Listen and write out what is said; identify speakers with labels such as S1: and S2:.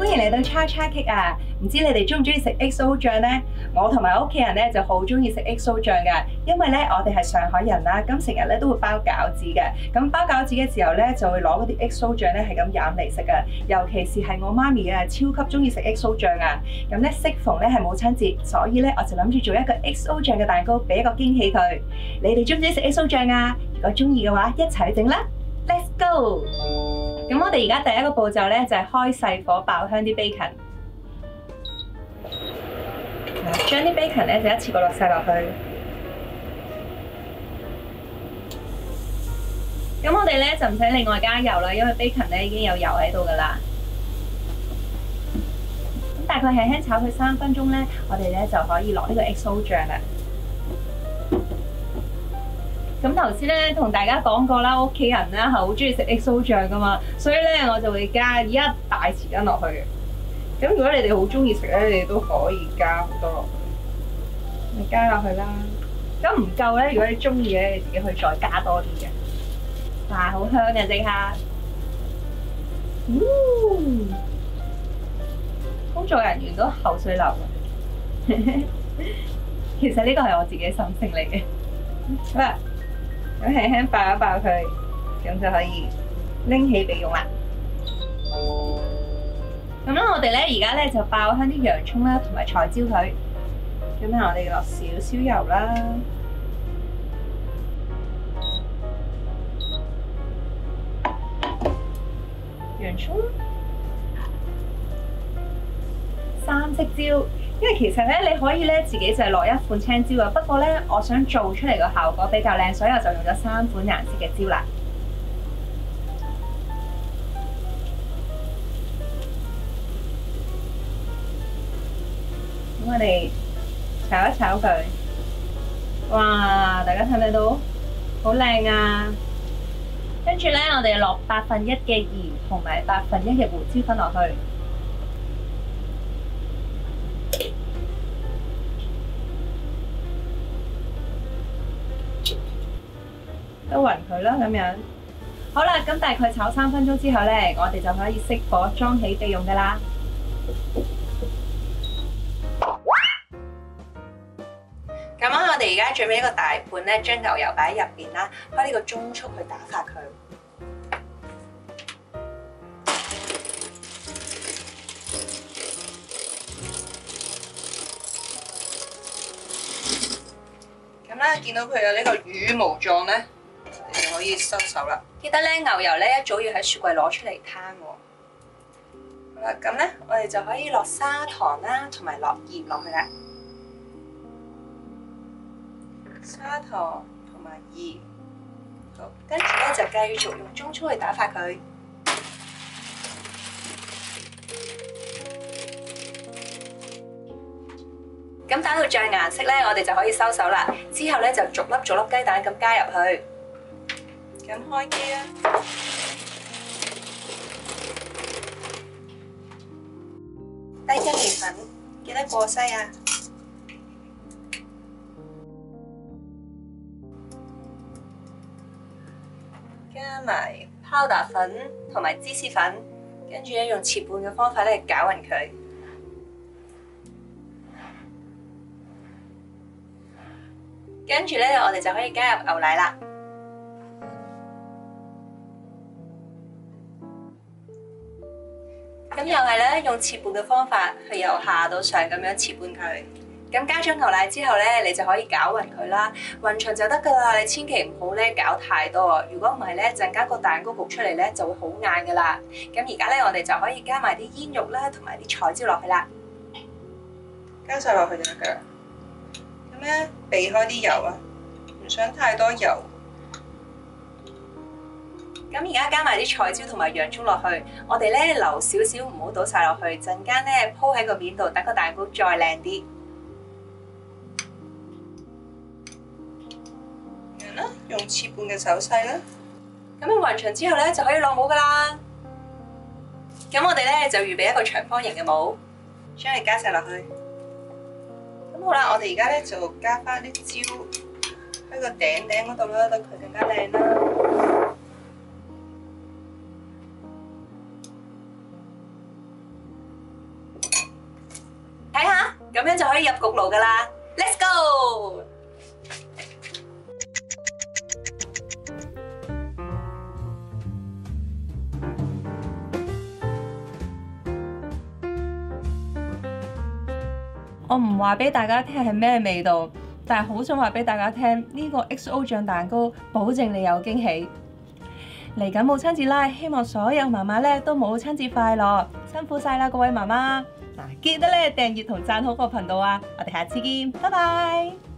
S1: 歡迎嚟到叉叉 Cake 啊！唔知你哋中唔中意食 XO 醬呢？我同埋屋企人咧就好中意食 XO 醬嘅，因為咧我哋係上海人啦，咁成日咧都會包餃子嘅。咁包餃子嘅時候咧，就會攞嗰啲 XO 醬咧係咁飲嚟食嘅。尤其是係我媽咪啊，超級中意食 XO 醬啊！咁咧適逢咧係母親節，所以咧我就諗住做一個 XO 醬嘅蛋糕，俾一個驚喜佢。你哋中唔中意食 XO 醬啊？如果中意嘅話，一齊整啦！Let's go！咁我哋而家第一個步驟咧就係開細火爆香啲 bacon。將啲 bacon 咧就一次過落晒落去。咁我哋咧就唔使另外加油啦，因為 bacon 咧已經有油喺度噶啦。咁大概輕輕炒佢三分鐘咧，我哋咧就可以落呢個 XO 醬啦。咁頭先咧同大家講過啦，屋企人咧係好中意食 XO 醬噶嘛，所以咧我就會加一大匙羹落去。咁如果你哋好中意食咧，你哋都可以加好多落去，你加落去啦。咁唔夠咧，如果你中意咧，你自己可以再加多啲嘅。哇，好香嘅即刻！嗯，工作人員都口水流啊！其實呢個係我自己心聲嚟嘅。好啦，咁輕輕爆一爆佢，咁就可以拎起備用啦。咁咧，我哋咧而家咧就爆香啲洋葱啦，同埋彩椒佢。咁咧，我哋落少少油啦，洋葱，三色椒。因為其實咧，你可以咧自己就係落一款青椒啊。不過咧，我想做出嚟個效果比較靚，所以我就用咗三款顏色嘅椒啦。咁我哋炒一炒佢，哇！大家睇唔睇到？好靚啊！跟住咧，我哋落百分一嘅鹽同埋百分一嘅胡椒粉落去。都勻佢啦，咁樣好啦。咁大概炒三分鐘之後呢，我哋就可以熄火裝起備用噶啦。咁啊，我哋而家準備一個大盤呢，將牛油擺喺入邊啦，開呢個中速去打發佢。咁咧，見到佢有呢個羽毛狀呢。可以收手啦。記得咧，牛油咧一早要喺雪櫃攞出嚟攤喎。好啦，咁咧我哋就可以落砂糖啦，同埋落鹽落去啦。砂糖同埋鹽，好，跟住咧就繼續用中粗去打發佢。咁打到醬顏色咧，我哋就可以收手啦。之後咧就逐粒逐粒雞蛋咁加入去。咁開機啦！低筋麵粉，記得過篩啊！加埋 powder 粉同埋芝士粉，跟住咧用切半嘅方法咧攪勻佢。跟住咧，我哋就可以加入牛奶啦。又係咧，用切半嘅方法去由下到上咁樣切半佢。咁加咗牛奶之後咧，你就可以攪勻佢啦，勻勻就得噶啦。你千祈唔好咧攪太多，如果唔係咧，陣間個蛋糕焗出嚟咧就會好硬噶啦。咁而家咧，我哋就可以加埋啲煙肉啦，同埋啲彩椒落去啦。加晒落去就得噶啦。咁咧，避開啲油啊，唔想太多油。咁而家加埋啲彩椒同埋洋葱落去，我哋咧留少少，唔好倒晒落去，陣間咧鋪喺個面度，等個蛋糕再靚啲。用切半嘅手勢啦。咁樣混勻之後咧就可以落帽噶啦。咁我哋咧就預備一個長方形嘅帽，將佢加晒落去。咁好啦，我哋而家咧就加翻啲椒喺個頂頂嗰度啦，等佢更加靚啦。咁樣就可以入焗爐噶啦。Let's go！我唔話俾大家聽係咩味道，但係好想話俾大家聽，呢個 XO 醬蛋糕保證你有驚喜。嚟緊母親節啦，希望所有媽媽咧都母親節快樂，辛苦晒啦各位媽媽。嗱，記得咧訂閱同讚好個頻道啊！我哋下次見，拜拜。